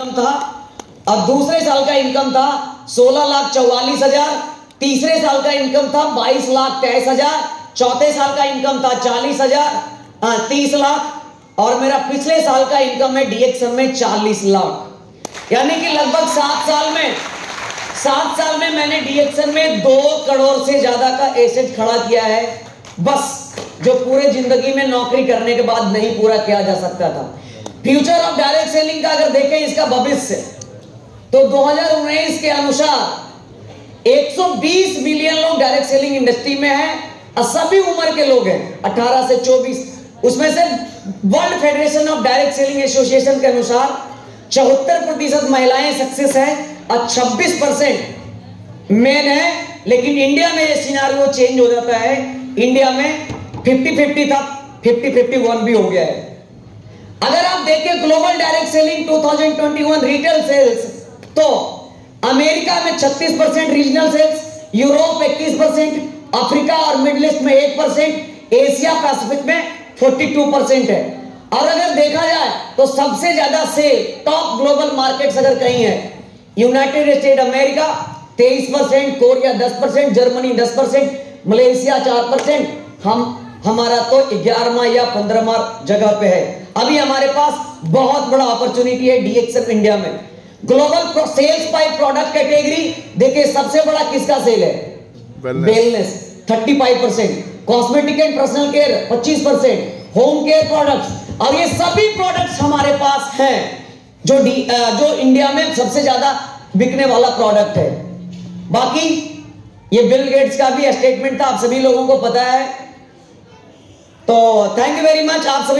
Income था। और दूसरे साल का इनकम था सोलह लाख चौवालीस हज़ार। तीसरे साल का इनकम था बाईस लाख तेईस हज़ार। चौथे साल का इनकम था चालीस हज़ार। तीस लाख। और मेरा पिछले साल का इनकम है डीएक्सएम में चालीस लाख। यानी कि लगभग सात साल में, सात साल में मैंने डीएक्सएन में दो करोड़ से ज़्यादा का एसेट खड़ा किया है। बस, जो पूरे ज़िंदगी में नौकरी करने के बाद नहीं पूरा किया जा सकता था। फ्यूचर ऑफ़ डायरेक्ट सेलिंग का अगर देखें इसका भविष्य तो 2019 के अनुसार 120 मिलियन लोग डायरेक्ट सेलिंग इंडस्ट्री में हैं और सभी उम्र के लोग हैं 18 से 24 उसमें से world federation of direct selling association के अनुसार चौहत्तर प्रतिशत महिलाएँ सक्सेस है और 26 परसेंट मेन है। लेकिन इंडिया में ये सिनारियो चेंज हो जाता है। इंडिया में 50 50 था 50 51 भी हो गया है। अगर आप देखें ग्लोबल 2021 रिटेल सेल्स तो अमेरिका में 36 percent regional sales Europe 21 percent, Africa और मिडल ईस्ट में 1 परसेंट, एशिया पैसिफिक में 42 परसेंट है। और अगर देखा जाए तो सबसे ज़्यादा सेल टॉप ग्लोबल मार्केट्स अगर कहीं है united state America 23 percent Korea 10 percent Germany 10 percent Malaysia 4 percent. हम, हमारा तो ग्यारहवा या पंद्रहवा जगह पे है। अभी हमारे पास बहुत बड़ा अपॉर्चुनिटी है डीएक्सएफ इंडिया में। Global sales by product category देखिए सबसे बड़ा किसका सेल है? Wellness 35 percent cosmetic and personal care 25 percent home care products और ये सभी प्रोडक्ट्स हमारे पास हैं जो डी, जो इंडिया में सबसे ज़्यादा बिकने वाला प्रोडक्ट है। बाकी ये बिल गेट्स का भी स्टेटमेंट था आप सभी लोगों को पता है। तो थैंक यू वेरी मच आप सभी